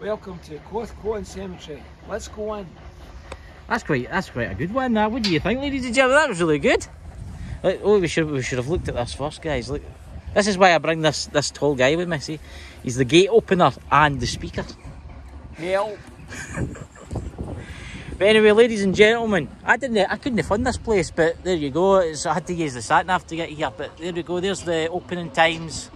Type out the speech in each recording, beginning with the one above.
Welcome to Quothquan Cemetery. Let's go in. That's quite that's quite a good one. Now, what do you think, ladies and gentlemen? That was really good. Oh, we should we should have looked at this first, guys. Look, this is why I bring this this tall guy with me. See, he's the gate opener and the speaker. Help. But anyway, ladies and gentlemen, I didn't, I couldn't have found this place, but there you go. It's, I had to use the sat nav to get here, but there we go. There's the opening times.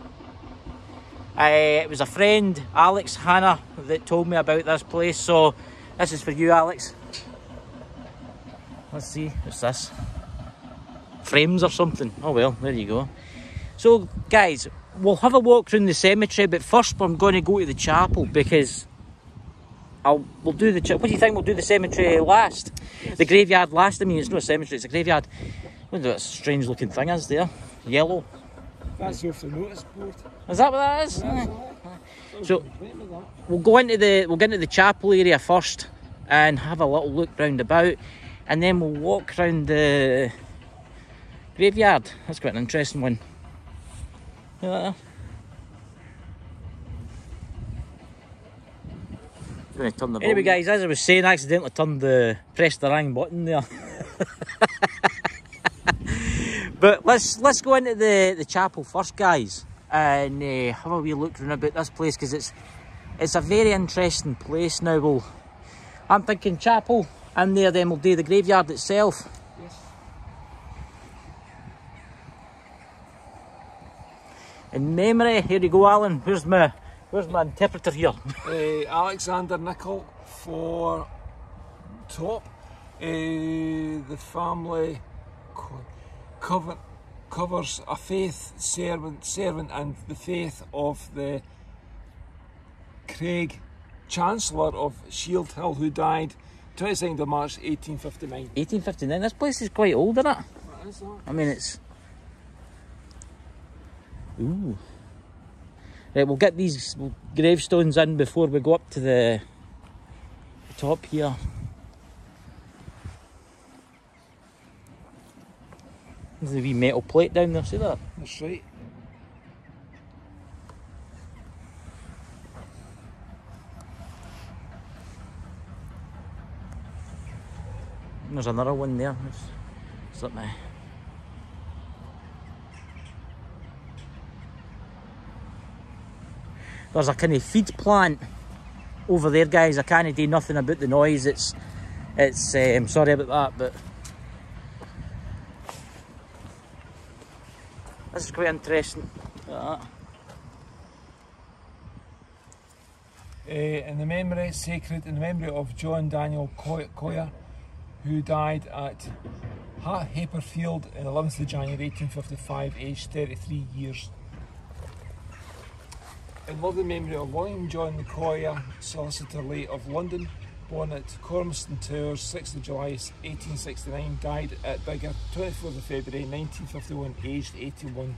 Uh, it was a friend, Alex Hannah, that told me about this place. So this is for you, Alex. Let's see, what's this? Frames or something. Oh well, there you go. So guys, we'll have a walk around the cemetery, but first I'm going to go to the chapel because I'll we'll do the chapel. what do you think we'll do the cemetery last? The graveyard last. I mean, it's not a cemetery; it's a graveyard. What that strange looking thing is there? Yellow. That's off the notice board. Is that what that is? Yeah, so we'll go into the we'll get into the chapel area first and have a little look round about, and then we'll walk round the graveyard. That's quite an interesting one. Yeah. Going to turn the anyway, guys, as I was saying, I accidentally turned the pressed the wrong button there. but let's let's go into the the chapel first, guys, and uh, have a wee look around about this place because it's it's a very interesting place. Now, we'll I'm thinking chapel, and there then we'll do the graveyard itself. Yes. In memory, here you go, Alan. Where's my Where's my interpreter here? uh, Alexander Nicol for top. Uh, the family cover, covers a faith servant, servant and the faith of the Craig Chancellor of Shield Hill, who died 22nd of March 1859. 1859. This place is quite old, isn't it? What is that? I mean, it's. Ooh. Right, we'll get these gravestones in before we go up to the top here. There's a wee metal plate down there, see that? That's right. There's another one there. Slip me. There's a kind of feed plant over there, guys. I can't do nothing about the noise. It's, it's. Uh, I'm sorry about that, but this is quite interesting. Uh, in the memory, sacred, in the memory of John Daniel Coyer, who died at Haperfield on 11th of January 1855, aged 33 years. In loving memory of William John McCoy, solicitor late of London, born at Cormiston Towers, 6th of July 1869, died at Biggar 24th of February 1951, aged 81.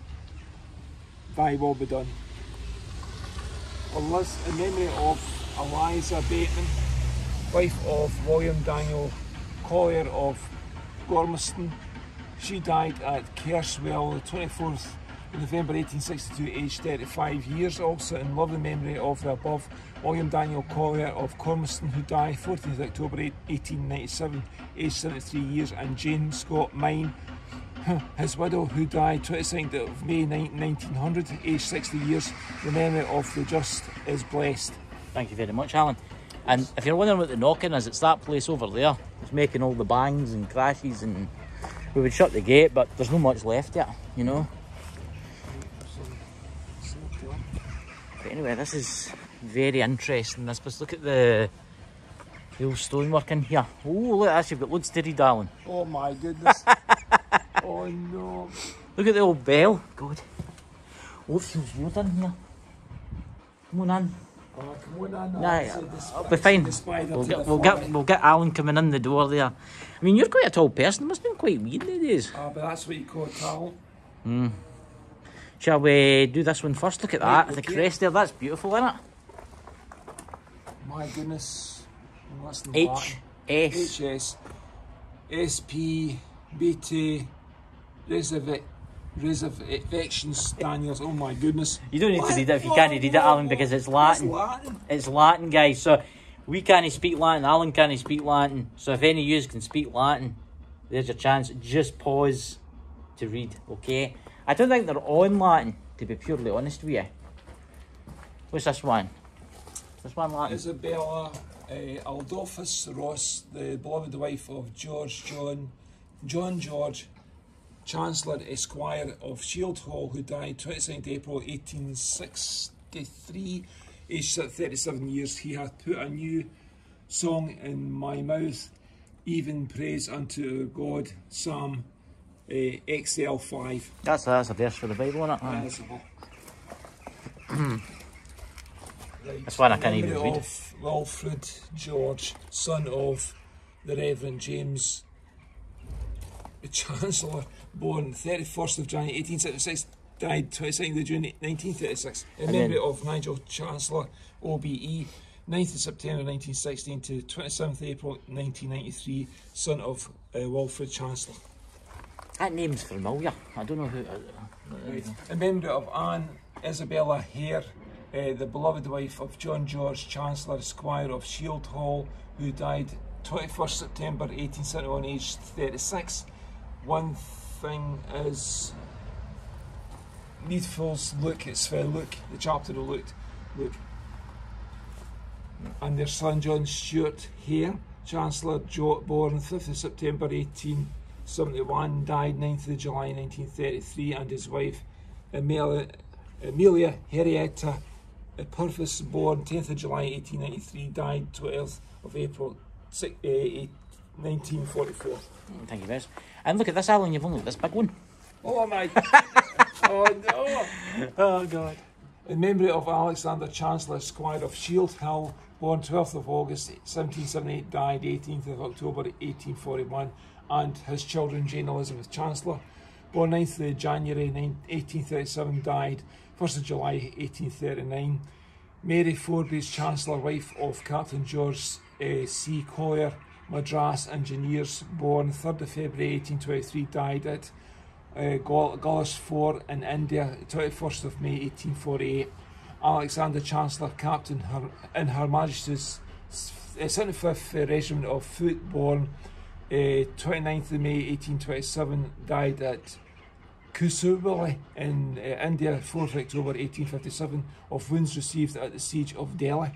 Thy will be done. In memory of Eliza Bateman, wife of William Daniel Collier of Cormiston, she died at Kerswell the 24th November 1862, aged 35 years. Also in loving memory of the above, William Daniel Collier of Cormiston, who died 14th October 1897, aged 73 years, and Jane Scott Mine, his widow, who died 22nd of May 1900, aged 60 years. The memory of the just is blessed. Thank you very much, Alan. And if you're wondering what the knocking is, it's that place over there. It's making all the bangs and crashes and we would shut the gate, but there's not much left yet, you know. But anyway, this is very interesting. I suppose look at the, the old stonework in here. Oh, look at this, you've got loads to read, darling. Oh my goodness. oh no. Look at the old bell. God. Oh, it feels weird in here. Come on in. Oh, come on in. Nah, I'll be fine. We'll get, we'll, get, we'll get Alan coming in the door there. I mean, you're quite a tall person. It must have been quite weird nowadays. Ah, but that's what you call talent. Hmm. Shall we do this one first? Look at that, the crest there, that's beautiful, isn't it? My goodness. H S SP BT Reservit Resurrections Daniels. Oh my goodness. You don't need What? to read it if you can't read it, Alan, because it's Latin. Latin. It's Latin, guys. So we can't speak Latin. Alan can't speak Latin. So if any of you can speak Latin, there's your chance. Just pause to read, okay? I don't think they're on Latin, to be purely honest with you. What's this one? This one Latin? Isabella uh, Adolphus Ross, the beloved wife of George John John George, Chancellor Esquire of Shield Hall, who died 22nd April 1863, aged 37 years. He hath put a new song in my mouth, even praise unto God. Psalm uh, XL 5. That's that's a verse for the Bible, isn't it? That's all. That's one I can't even read. Of Wilfred George, son of the Reverend James, the Chancellor, born 31st of January 1876, died 22nd of June 1936. In And memory then- of Nigel Chancellor, OBE, 9th of September 1916 to 27th April 1993, son of uh, Chancellor. That name's familiar. I don't know who. Uh, In memory of Anne Isabella Hare, uh, the beloved wife of John George, Chancellor Squire of Shield Hall, who died 21st September 1871, aged 36. One thing is Needful's Look, it's for Luke, the chapter of Luke. Luke. And their son John Stuart Hare, Chancellor, born 5th of September 1871, died 9th of July 1933, and his wife Amelia, Amelia Henrietta Purvis, born 10th of July 1893, died 12th of April si- eh, eight- 1944. thank you, Bess. And look at this, Alan. You've only got this big one. Oh my! oh no! Oh God. In memory of Alexander Chancellor, Squire of Shield Hill, born 12th of August 1778, died 18th of October 1841, and his children Jane Elizabeth Chancellor, born 9th of January 1837, died 1st of July 1839. Mary Forbes, Chancellor, wife of Captain George uh, C. Collier, Madras Engineers, born 3rd of February 1823, died at uh, Gullis Fort in India, 21st of May 1848. Alexander Chancellor, Captain her, in Her Majesty's uh, 75th Regiment of Foot, born uh, 29th of May 1827, died at Kusubali in uh, India, 4th of October 1857, of wounds received at the siege of Delhi.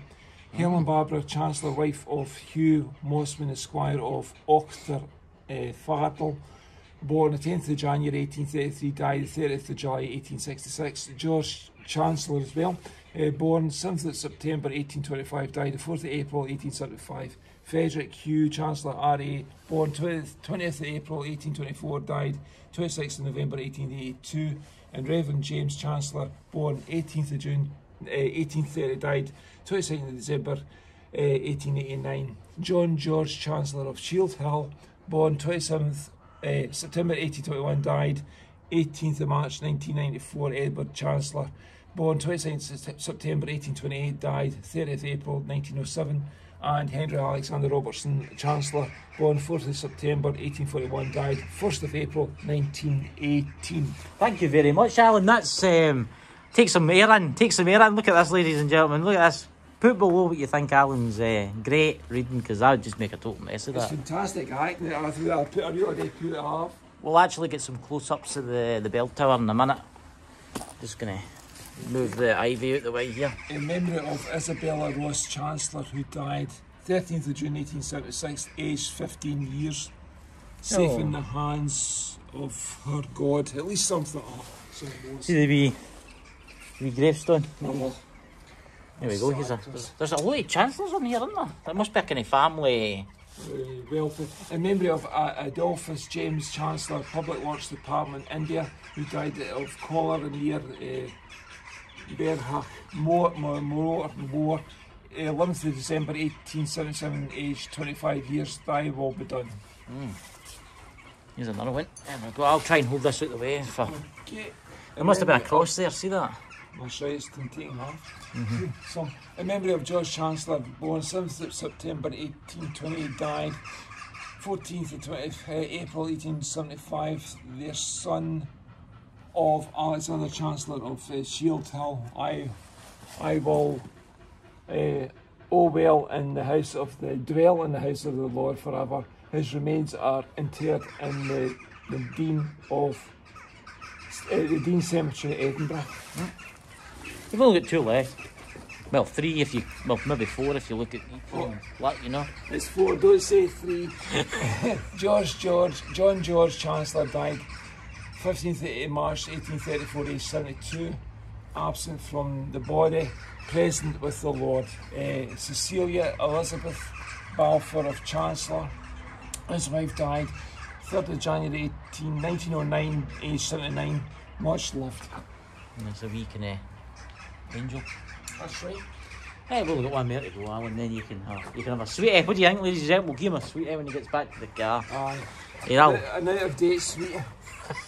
Helen Barbara, Chancellor, wife of Hugh Mossman, Esquire of Oxter uh, born the 10th of January 1833, died the 30th of July 1866. George Chancellor as well, uh, born 7th of September 1825, died the 4th of April 1875. Frederick Hugh, Chancellor RA, born 20th, 20th of April 1824, died 26th of November 1882. And Reverend James Chancellor, born 18th of June uh, 1830, died 22nd of December uh, 1889. John George, Chancellor of Shield Hill, born 27th uh, September 1821, died 18th of March 1994. Edward Chancellor, born 22nd September 1828, died 30th April 1907. And Henry Alexander Robertson, Chancellor, born 4th of September 1841, died 1st of April 1918. Thank you very much, Alan. That's um, take some air in. Take some air in. Look at this, ladies and gentlemen. Look at this. Put below what you think Alan's uh, great reading, because I would just make a total mess of It's that. fantastic. I think I'll put a really day put it off. We'll actually get some close-ups of the the bell tower in a minute. Just gonna move the ivy out the way here. in memory of Isabella Ross Chancellor, who died 13th of June 1876, aged 15 years, safe Oh. in the hands of her God. At least something. Oh, something See the wee, wee gravestone. was. There we go. Here's a, there's, there's a lot of chancellors on here, isn't there? There must be a kind of family. Uh, wealthy. In memory of uh, Adolphus James Chancellor, Public Works Department, India, who died of cholera near uh, Berhach, Moor, Moor, Moor, Moor, uh, 11th of December 1877, aged 25 years, thy will be done. Here's another one. There we go. I'll try and hold this out of the way. For... Okay. There must have been a cross there. See that? That's right, it's taken off. So, in memory of George Chancellor, born 7th of September 1828, died 14th of 20, uh, April 1875. Their son, of Alexander Chancellor of uh, Shield Hill. I, I will uh, oh well in the house of the dwell in the house of the Lord forever. His remains are interred in the, the Dean of uh, the Dean Cemetery, Edinburgh. You've only got two left. Well, three if you, well, maybe four if you look at one. Like, you know. It's four, don't say three. George George, John George Chancellor died 15th of March 1834, age 72. Absent from the body, present with the Lord. Uh, Cecilia Elizabeth Balfour of Chancellor. His wife died 3rd of January 18, 1909, age 79. Much loved. And there's a wee kind of angel. That's right. Hey, well, we've got one more to go, Alan, then you can have, you can have a sweetie. What do you think, ladies and gentlemen? We'll give him a sweetie when he gets back to the car. Aye. Here, I'll, An out of date suite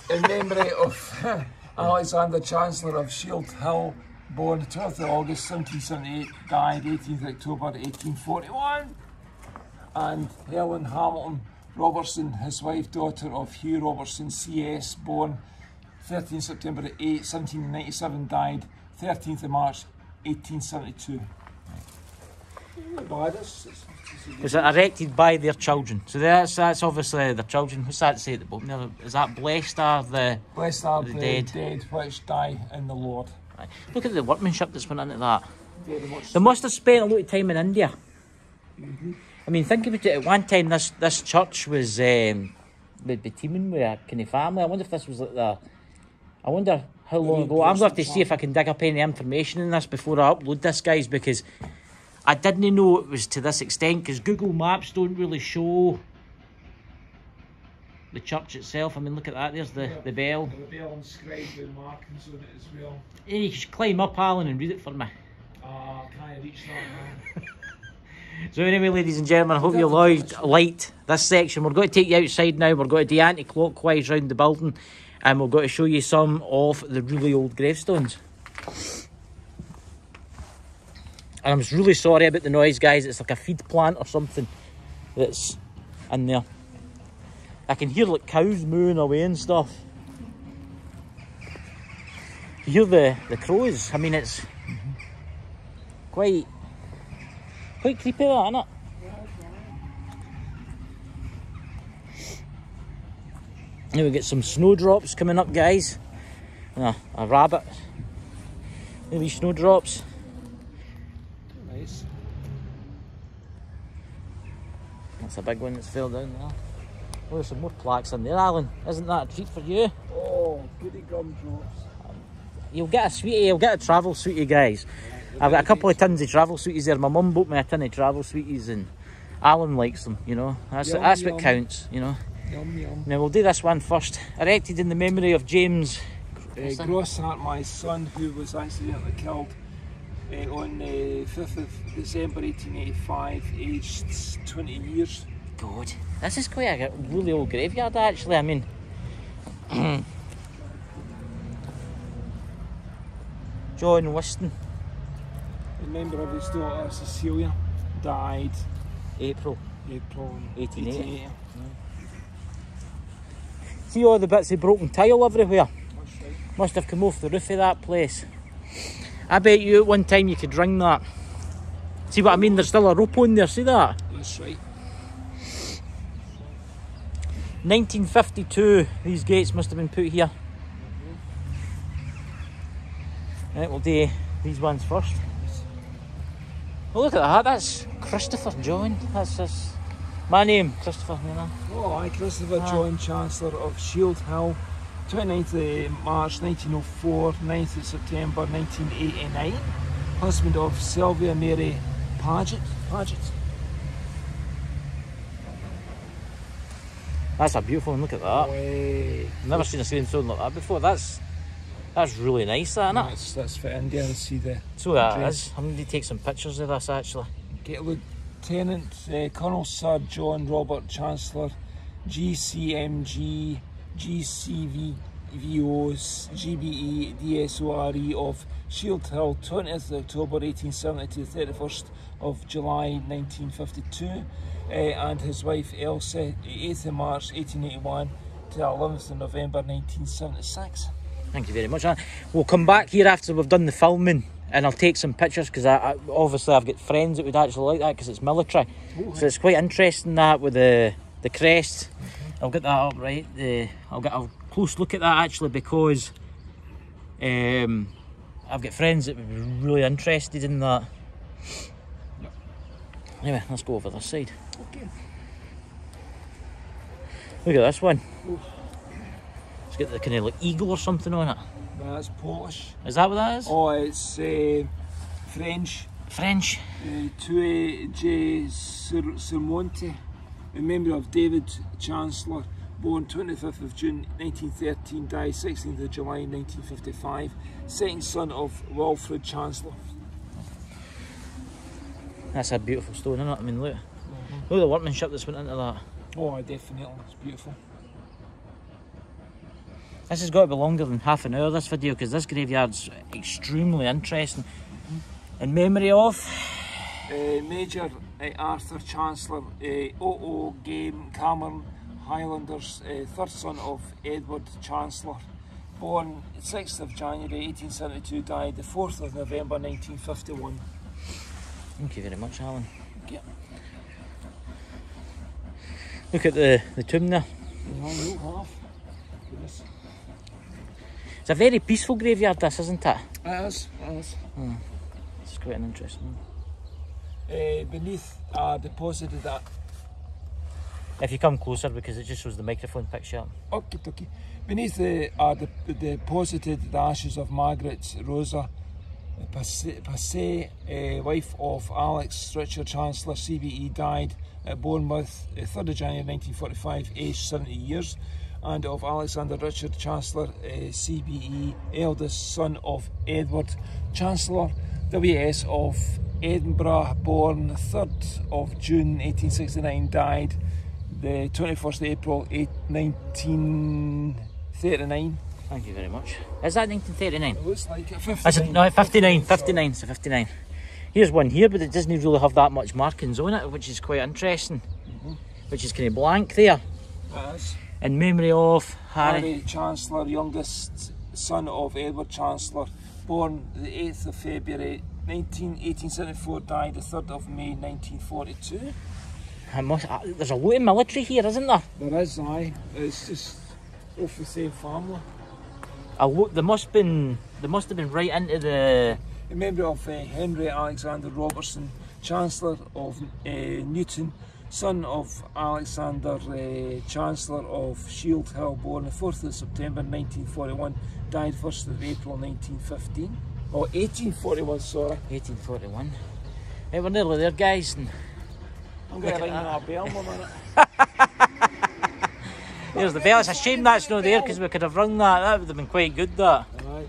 in memory of Alexander Chancellor of Shield Hill, born 12th of August 1778, died 18th October 1841. And Helen Hamilton Robertson, his wife, daughter of Hugh Robertson, CS, born 13th September 8, 1797, died 13th of March 1872. Not bad, it's- it's- it's was it erected by their children? So that's that's obviously their children. What's that say at the bottom there? Is that blessed are the. Blessed are The the, dead. dead. which die in the Lord. Aye. Look at the workmanship that's went into that. They must have spent a lot of time in India. I mean, think about it. At one time, this this church was um, would be teeming with a kind of family. I wonder if this was like the. I wonder how long ago. I'm going to have to see if I can dig up any information in this before I upload this, guys, because I didn't know it was to this extent. Because Google Maps don't really show the church itself. I mean, look at that. There's the the bell. The bell inscribed with markings on it as well. Hey, you should climb up, Alan, and read it for me. Ah, can I reach that? So anyway, ladies and gentlemen, I hope you liked, liked this section. We're going to take you outside now. We're going to do anti-clockwise round the building, and we're going to show you some of the really old gravestones. And I'm really sorry about the noise, guys. It's like a feed plant or something that's in there. I can hear like cows mooing away and stuff. You hear the, the crows. I mean, it's quite quite creepy, that, isn't it? Now we get some snowdrops coming up, guys. Ah, a rabbit. Maybe snowdrops. nice. That's a big one that's fell down there. Oh, there's some more plaques in there, Alan. Isn't that a treat for you? Oh, goody gumdrops. You'll get a sweetie, you'll get a travel sweetie, guys. I've got a couple of tins of travel sweeties there. My mum bought me a tin of travel sweeties and Alan likes them, you know. That's, Yum, that's what counts, you know. Yum yum. Now we'll do this one first. Erected in the memory of James. Uh, Grosshart, my son, who was accidentally killed Eh, on eh, the 5th of December 1885, aged 20 years. God, this is quite a really old graveyard actually. I mean, John Whiston, A member of his daughter Cecilia died April. April 1880. See all the bits of broken tile everywhere. Must have come off the roof of that place. I bet you at one time you could ring that. See what I mean? There's still a rope on there, see that? That's right. 1952, these gates must have been put here. Right, we'll do these ones first. Oh, look at that, that's Christopher John. That's his, my name, Christopher, you know. Oh, I, Christopher Ah. John, Chancellor of Shield Hill, 29th of March 1904, 9th of September 1989. Husband of Sylvia Mary Paget. Paget. That's a beautiful one, look at that. Way. I've never seen a screen stone like that before. That's that's really nice, that, isn't it? That's, that's for India to see the So that dress. is. I'm going to take some pictures of this actually. Get Lieutenant uh, Colonel Sir John Robert Chancellor, GCMG, GCVOs, GBE, DSORE E of Shield Hill, 20th October 1870 to the 31st of July 1952, uh, and his wife Elsa, 8th of March 1881 to 11th of November 1976. Thank you very much. Uh, We'll come back here after we've done the filming and I'll take some pictures because I, I, obviously I've got friends that would actually like that because it's military. So it's quite interesting that with the the crest. I'll get that up right. The I'll get a close look at that actually because um, I've got friends that would be really interested in that. Anyway, let's go over this side. Okay. Look at this one. It's got the kind of like eagle or something on it. That's Polish. Is that what that is? Oh, it's uh, French. French. Uh, Tue J. Sermonte, in memory of David Chancellor, born 25th of June 1913, died 16th of July 1955, second son of Wilfred Chancellor. That's a beautiful stone, isn't it? I mean, look. Mm-hmm. Look at the workmanship that's went into that. Oh, definitely, it's beautiful. This has got to be longer than half an hour, this video, because this graveyard's extremely interesting. Mm-hmm. In memory of... Uh, Major uh, Arthur Chancellor, O.O. Game Cameron Highlanders, uh, third son of Edward Chancellor, born 6th of January 1872, died the 4th of November 1951. Thank you very much, Alan. Yeah. Look at the, the tomb there. No, no half. Goodness. It's a very peaceful graveyard, this, isn't it? It is, it is. It's quite an interesting one. Uh, beneath are deposited that. If you come closer, because it just shows the microphone picture up. Okay, okay. Beneath the, are de- deposited the ashes of Margaret Rosa Passe, Passe uh, wife of Alex Richard Chancellor, CBE, died at Bournemouth, uh, 3rd of January 1945, aged 70 years, and of Alexander Richard Chancellor, uh, CBE, eldest son of Edward Chancellor, WS of Edinburgh, born 3rd of June 1869, died the 21st of April 8, 1939. Thank you very much. Is that 1939? It looks like it. 59. A, no, 59, 59, so 59. Here's one here, but it doesn't really have that much markings on it, which is quite interesting. Mm-hmm. Which is kind of blank there. That is. In memory of Harry. Harry Chancellor, youngest son of Edward Chancellor, born the 8th of February 19, 1874, died the 3rd of May 1942. I must, there's a lot of military here, isn't there? There is, aye. It's just off the same family. A lot, there must been, there must have been right into the. In memory of uh, Henry Alexander Robertson, Chancellor of uh, Newton, son of Alexander uh, Chancellor of Shield Hill, born the 4th of September 1941, died 1st of April 1915. Or 1841, sorry. 1841. Hey, we're nearly there, guys. And I'm going to ring that. bell in a minute. there's the bell. It's a shame that's not there because we could have rung that. That would have been quite good. That. Aye.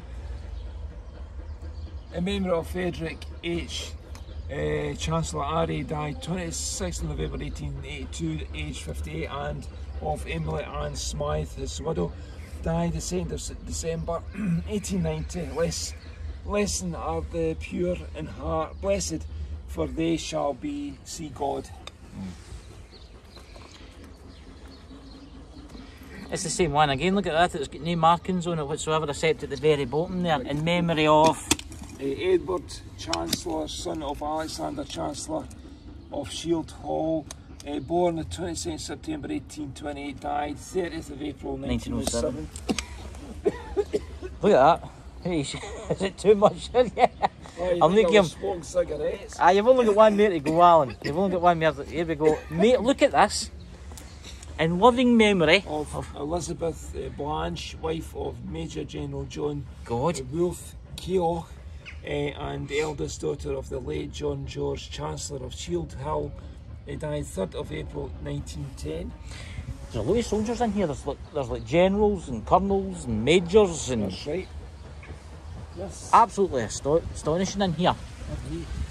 In memory of Frederick H. Uh, Chancellor Ari died 26th of November 1882, aged 58, and of Emily Ann Smythe, his widow, died the 2nd of December 1890. Less, lesson are the pure in heart, blessed, for they shall be see God. It's the same one again. Look at that. It's got no markings on it whatsoever, except at the very bottom there. In memory of. Uh, Edward Chancellor, son of Alexander Chancellor of Shield Hall, uh, born the 22nd September 1828, died 30th of April 1907. Look at that. Is it too much? yeah. Oh, you I'm think make I him- was smoking cigarettes. Ah, you've only got one more to go, Alan. You've only got one more. to- Here we go. Mate, look at this. In loving memory Of Elizabeth uh, Blanche, wife of Major General John God. Wolfe Keogh, uh, and eldest daughter of the late John George, Chancellor of Shield Hill, uh, died 3rd of April 1910. There's a lot of soldiers in here. There's like, there's like generals and colonels and majors and That's right. Yes. absolutely astonishing in here.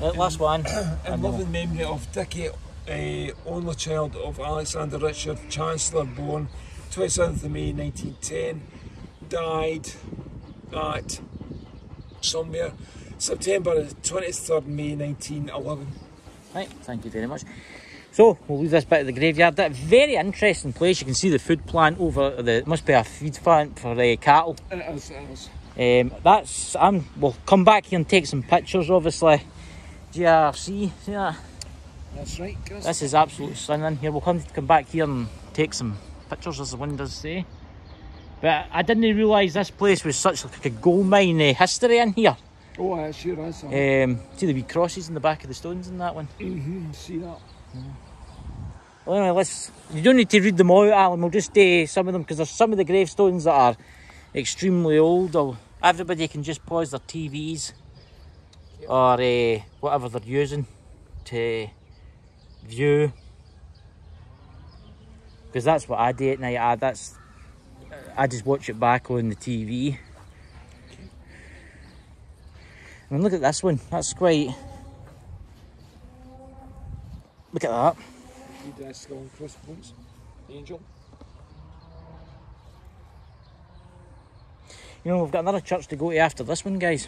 Uh, last one. In loving memory of Dickie, uh, only child of Alexander Richard, Chancellor, born 27th of May 1910, died at somewhere September 23rd May 1911. Right, thank you very much. So we'll leave this bit of the graveyard. That very interesting place. You can see the food plant over the. It must be a feed plant for uh, cattle. It is, it is. Um, that's. I'm. We'll come back here and take some pictures. Obviously, GRC. See that? That's right, Chris. This is absolutely stunning. Here we'll come come back here and take some pictures, as the one does say. But I didn't realise this place was such like a gold mine uh, history in here. oh, it sure is. Uh, Um, see the wee crosses in the back of the stones in that one. mm-hmm. See that? Well, anyway, let's. You don't need to read them all out, Alan. We'll just do some of them because there's some of the gravestones that are extremely old. Or everybody can just pause their TVs or uh, whatever they're using to view. Because that's what I do at night. I, that's I just watch it back on the TV. Mean, look at this one. That's quite. Look at that. And. Angel. You know, we've got another church to go to after this one, guys.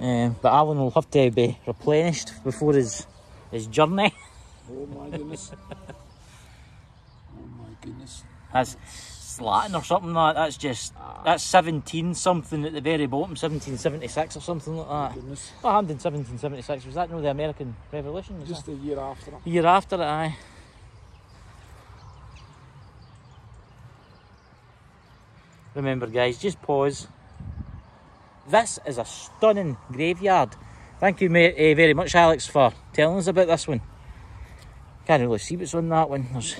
Um, but Alan will have to be replenished before his his journey. Oh my goodness. oh my goodness. That's Slatin or something like that. That's just that's 17 something at the very bottom, 1776 or something like that. Goodness. What happened in 1776? Was that no the American Revolution? Was Just that? a year after it. The year after it, aye. Remember, guys, just pause. This is a stunning graveyard. Thank you eh, very much, Alex, for telling us about this one. Can't really see what's on that one. There's,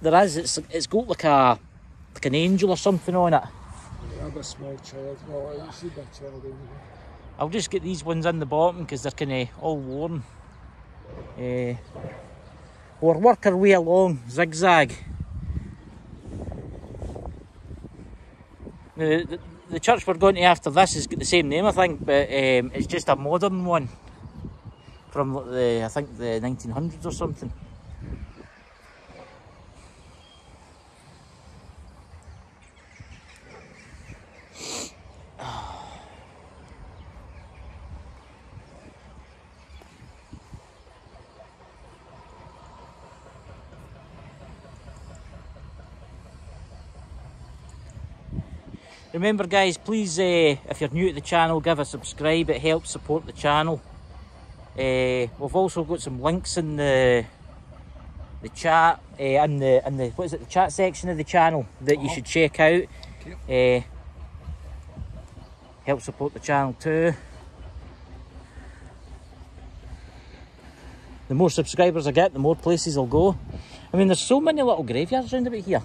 there is. It's it's got like a like an angel or something on it. I have a small child. Well, I see my child anyway. I'll just get these ones in the bottom because they're kind of all worn. Uh, we'll work our way along, zigzag. The, the, church we're going to after this has got the same name, I think, but um, it's just a modern one from the I think the 1900s or something. Remember, guys, please, uh, if you're new to the channel, give a subscribe. It helps support the channel. Uh, we've also got some links in the the chat, uh, in the in the what is it, the chat section of the channel that you Uh-huh. should check out. Uh, help support the channel too. The more subscribers I get, the more places I'll go. I mean, there's so many little graveyards around about here.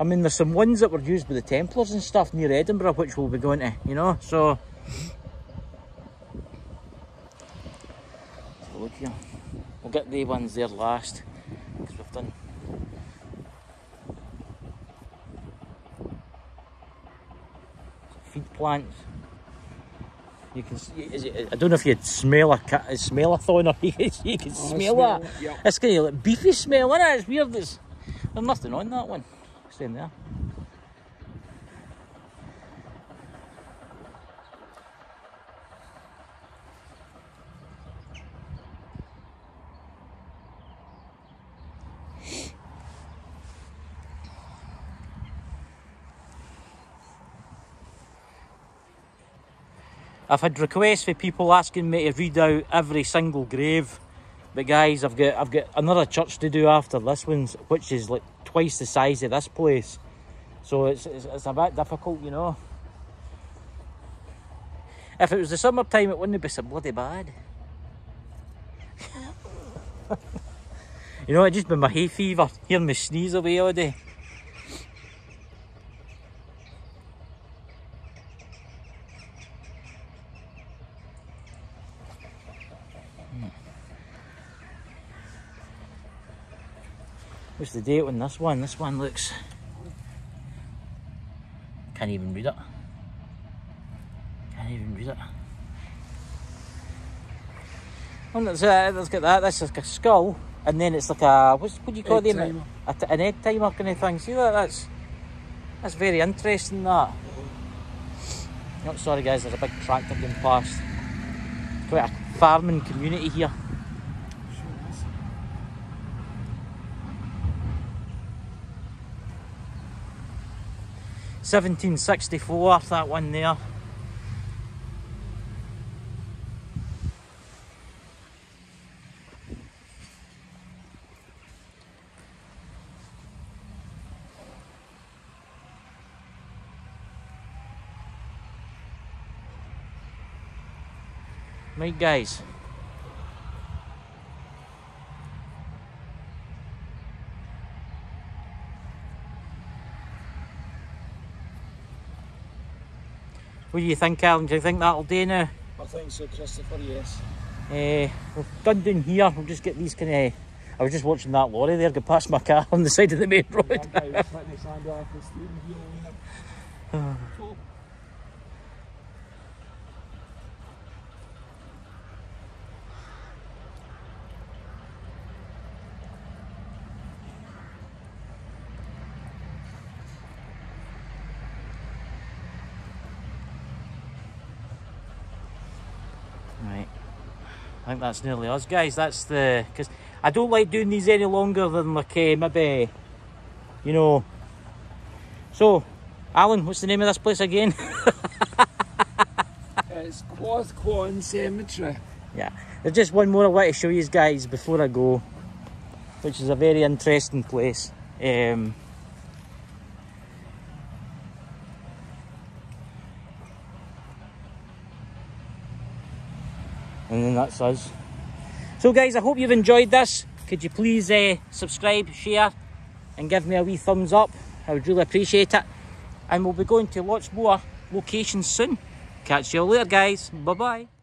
I mean, there's some ones that were used by the Templars and stuff near Edinburgh, which we'll be going to, you know, so. Let's have a look here. We'll get the ones there last, because we've done. Feed plants. You can, s- is it, I don't know if you'd smell a ca- a smell-a-thon or you can, you can Oh, smell, smell that. it, yeah. It's kind of like beefy smell, isn't it? It's weird. It's, there's nothing on that one. There. I've had requests for people asking me to read out every single grave. But guys, I've got I've got another church to do after this one's, which is like twice the size of this place. So it's it's, it's a bit difficult, you know. If it was the summertime, it wouldn't be so bloody bad. you know, it just been my hay fever, hearing me sneeze away all day. What's the date on this one? This one looks. Can't even read it. Can't even read it. Oh, let's, uh, let's get that. This is like a skull, and then it's like a what's, what do you call Egg them? An egg timer kind of thing. See that? That's that's very interesting. That. Oh, sorry guys, there's a big tractor going past. Quite a farming community here. 1764, that one there. Right guys. What do you think, Alan? Do you think that'll do now? I think so, Christopher, yes. Uh, we've done down here. We'll just get these kind of. I was just watching that lorry there go past my car on the side of the main road. That guy was putting his hand off the steering wheel, you know. So, Right. I think that's nearly us, guys. That's the because I don't like doing these any longer than like uh, maybe, you know. So, Alan, what's the name of this place again? it's Quothquan Cemetery. yeah, there's just one more I want to show you guys before I go, which is a very interesting place. Um, and then us. So guys, I hope you've enjoyed this. Could you please uh, subscribe, share and give me a wee thumbs up? I would really appreciate it. And we'll be going to lots more locations soon. Catch you all later guys. Bye bye.